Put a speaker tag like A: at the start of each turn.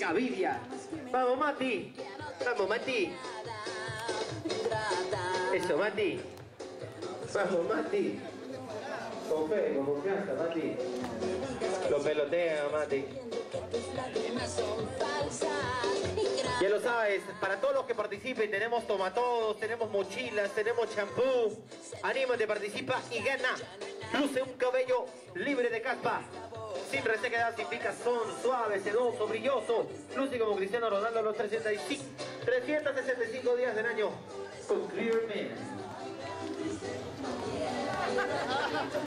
A: Gaviria. Vamos, Mati. Vamos, Mati. Eso, Mati. Vamos, Mati. Con fe, con confianza, Mati. Lo pelotea, Mati. Ya lo sabes, para todos los que participen, tenemos tomatodos, tenemos mochilas, tenemos champú. Anímate, participa y gana. Luce un cabello libre de caspa. Sin resequedad, sin picazón, suave, sedoso, brilloso. Luce como Cristiano Ronaldo los 365, 365 días del año con Clear.